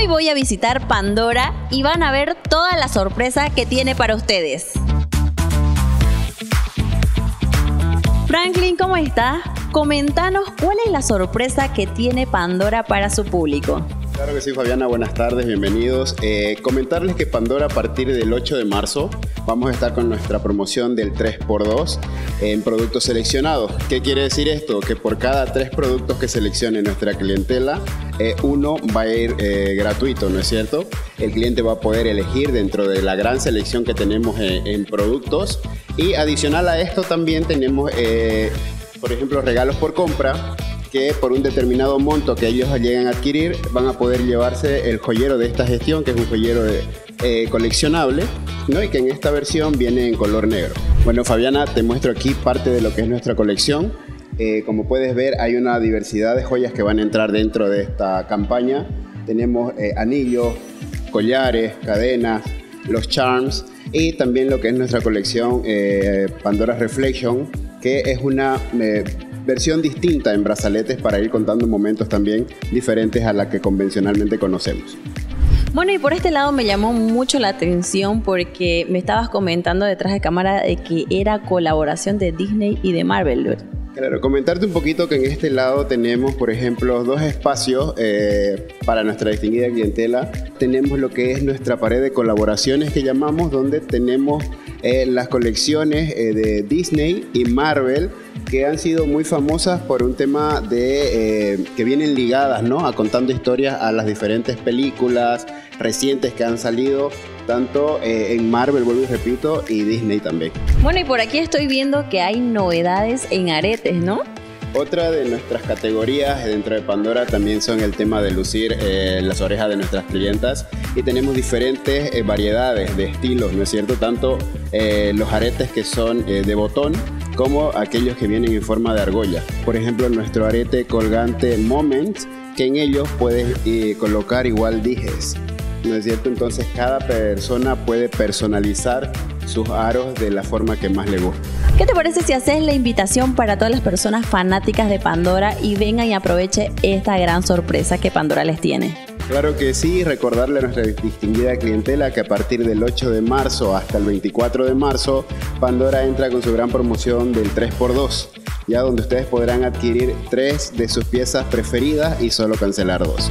Hoy voy a visitar Pandora y van a ver toda la sorpresa que tiene para ustedes. Franklin, ¿cómo estás? Comentanos cuál es la sorpresa que tiene Pandora para su público. Claro que sí, Fabiana, buenas tardes, bienvenidos. Eh, comentarles que Pandora a partir del 8 de marzo vamos a estar con nuestra promoción del 3x2 en productos seleccionados. ¿Qué quiere decir esto? Que por cada tres productos que seleccione nuestra clientela, eh, uno va a ir eh, gratuito, ¿no es cierto? El cliente va a poder elegir dentro de la gran selección que tenemos en productos y adicional a esto también tenemos, por ejemplo, regalos por compra que por un determinado monto que ellos lleguen a adquirir van a poder llevarse el joyero de esta gestión, que es un joyero eh, coleccionable, ¿no? y que en esta versión viene en color negro. Bueno, Fabiana, te muestro aquí parte de lo que es nuestra colección. Eh, como puedes ver, hay una diversidad de joyas que van a entrar dentro de esta campaña. Tenemos eh, anillos, collares, cadenas, los charms y también lo que es nuestra colección Pandora Reflection, que es una versión distinta en brazaletes para ir contando momentos también diferentes a la que convencionalmente conocemos. Bueno, y por este lado me llamó mucho la atención porque me estabas comentando detrás de cámara de que era colaboración de Disney y de Marvel. Claro, comentarte un poquito que en este lado tenemos, por ejemplo, dos espacios eh, para nuestra distinguida clientela. Tenemos lo que es nuestra pared de colaboraciones que llamamos, donde tenemos eh, las colecciones eh, de Disney y Marvel que han sido muy famosas por un tema de que vienen ligadas, ¿no? A contando historias a las diferentes películas recientes que han salido tanto eh, en Marvel, vuelvo y repito, y Disney también. Bueno, y por aquí estoy viendo que hay novedades en aretes, ¿no? Otra de nuestras categorías dentro de Pandora también son el tema de lucir eh, las orejas de nuestras clientas y tenemos diferentes eh, variedades de estilos, ¿no es cierto? Tanto los aretes que son de botón como aquellos que vienen en forma de argolla. Por ejemplo, nuestro arete colgante Moments, que en ellos puedes colocar igual dijes ¿no es cierto? Entonces cada persona puede personalizar sus aros de la forma que más le guste. ¿Qué te parece si haces la invitación para todas las personas fanáticas de Pandora y vengan y aproveche esta gran sorpresa que Pandora les tiene? Claro que sí, recordarle a nuestra distinguida clientela que a partir del 8 de marzo hasta el 24 de marzo, Pandora entra con su gran promoción del 3x2, ya donde ustedes podrán adquirir tres de sus piezas preferidas y solo cancelar dos.